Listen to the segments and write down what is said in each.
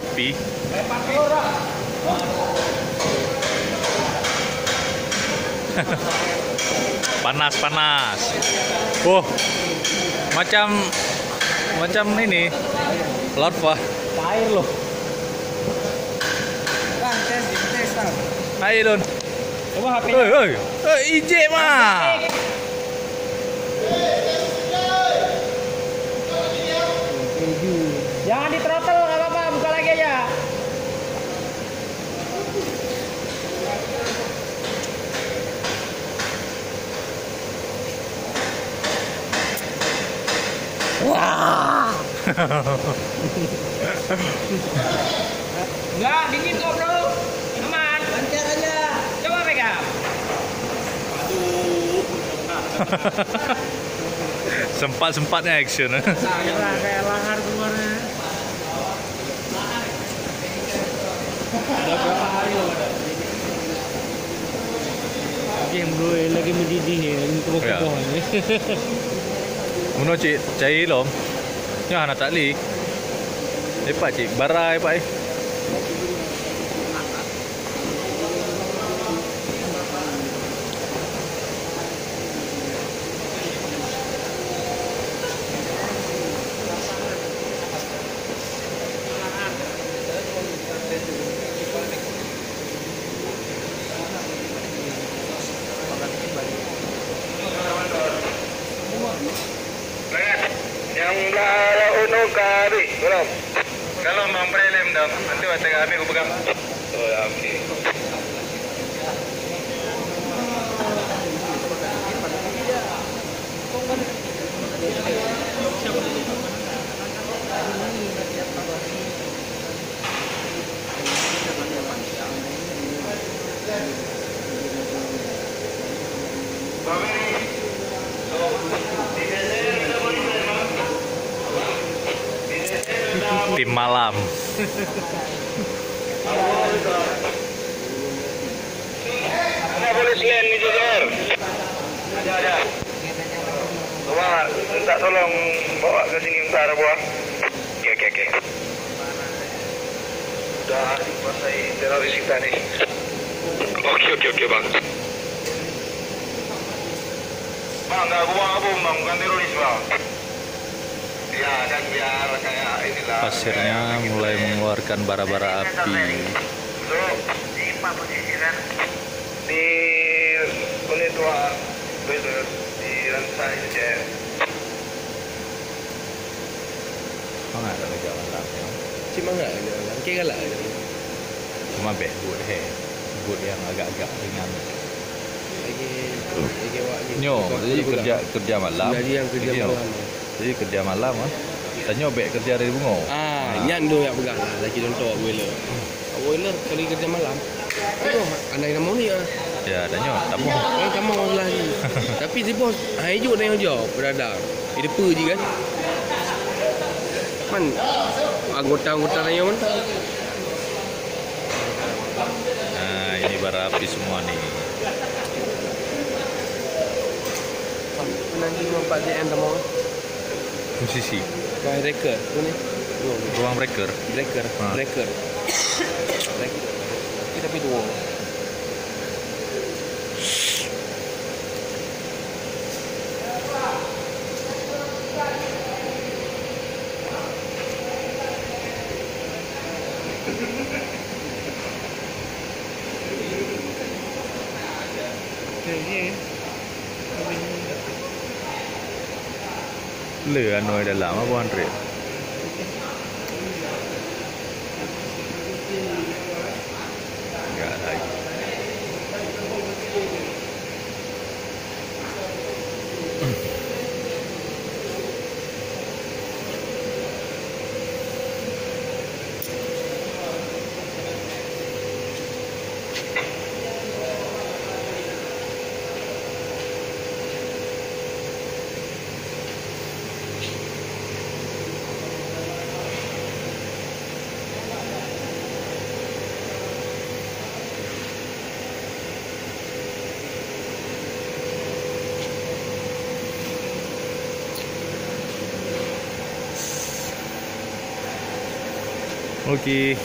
Api. panas panas. Oh, macam macam ini larva. Air loh. Bang, tes, tes bang. Ayo Don. Coba HP. Hei, hei. Hei, ijek mah. Jangan di throttle, nggak apa-apa, buka lagi aja. Enggak, dingin kok bro. Aman. Lancar aja. Coba pegang. Sempat-sempatnya action. Saya lah kayak lahar keluarnya. Udah berapa hari loh? Game bro, lagi mendidih ya, ini Ya. pohon. Muno cik, cair lom. Ya, anak tak li. Lepas cik, barai pak eh. orang mampai lem dah. Nanti waktu tengah ambil kubur kamu. Oh, ya, okey. Thank you. Tim malam. Mana boleh selain ni Jor? Ada ada. Coba minta tolong bawa ke sini bentar buah. Okey okey okey. Dah dikuasai teroris kita ni. Okey okey okey bang. Bang, buang apa bang? Bukan teroris bang. Ya, dan biar kayak inilah. Pasirnya mulai mengeluarkan bara-bara api. Di? Di Di saja nggak ada jalan. Cuma galak aja. Cuma beh he. Yang agak-agak ringan. Lagi lagi lagi. Nyo, jadi kerja kerja malam. Jadi yang kerja malam. Jadi kerja malam ah. Tanya bek kerja dari bungo. Ah, nyan do yang pegang lah. Lagi contoh awak boiler. Awak boiler kali kerja malam. Aduh, anak yang mau ni ah. Ya, tanya tak mau. Eh, kamu orang ni. Tapi si bos, hai juk tengok jauh beradar. Dia depa je kan. Man, anggota-anggota tanya mana? Nah, ini bara api semua nih. Nanti JM tak mau. Musisi, Kayak breaker. Tu ni. Dua. ruang breaker. Breaker. Ha. Breaker. Breaker. Tapi เหลือหน่วยเดลามาบอนเรีย Oke.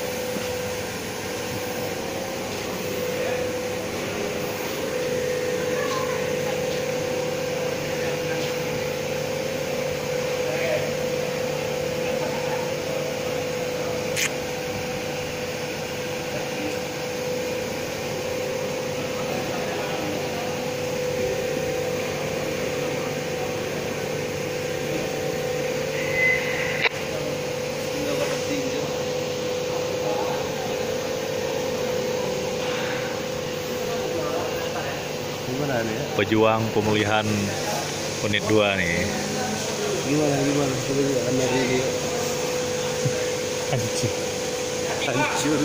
Gimana nih ya? Pejuang pemulihan unit 2 nih. Gimana gimana? Coba anda ini. Anjir. Hancur.